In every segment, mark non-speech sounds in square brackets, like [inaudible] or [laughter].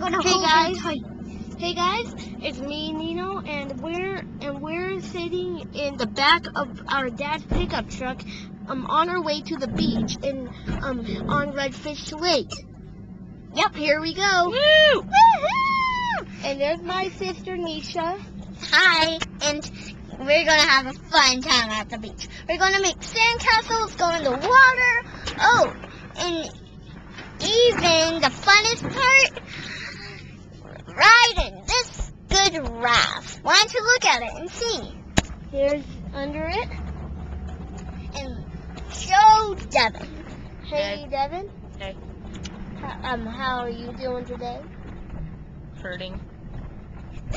I'm gonna Hey guys. Hey guys, it's me Nino and we're and we're sitting in the back of our dad's pickup truck um on our way to the beach in um on Redfish Lake. Yep, here we go. Woo! And there's my sister Nisha. Hi, and we're gonna have a fun time at the beach. We're gonna make sandcastles, go in the water. Oh, this good raft. Why don't you look at it and see? Here's under it. And show Devin. Hey Devin. Hey. H- Um, how are you doing today? hurting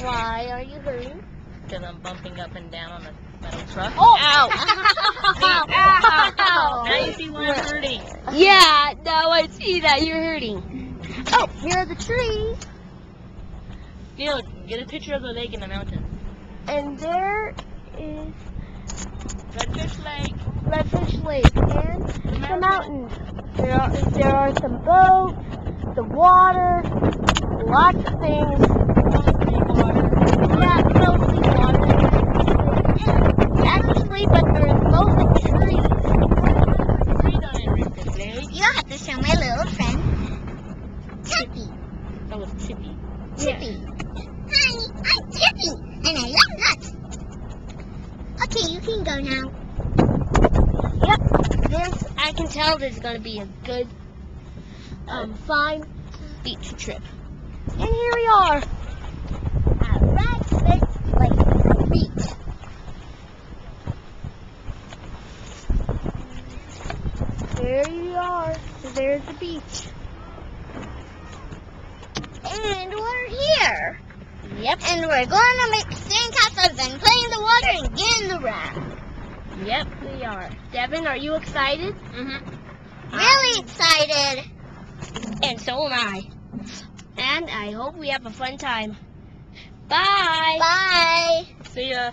Why are you hurting? because I'm bumping up and down on the metal truck. Oh! Ow! [laughs] Ow! Now you see why I'm hurting. Yeah, now I see that you're hurting. Oh, here are the trees, Neil, get a picture of the lake in the mountains. and there is Redfish Lake. Redfish Lake and the mountains. There are there are some boats, the water, lots of things. Yeah, mostly water. Actually, but there's mostly trees. Trees on Redfish Lake. You have to show my little friend, Tippy. That was Chippy. Tippy. Hi, I'm Tippy, and I love nuts. Okay, you can go now. Yep, this I can tell this is gonna be a good, um, fine beach trip. And here we are. At Lake Beach. There you are. There's the beach. And we're here. Yep. And we're going to make sandcastles and play in the water and get in the raft. Yep, we are. Devin, are you excited? Mm-hmm. Really excited. And so am I. And I hope we have a fun time. Bye. Bye. See ya.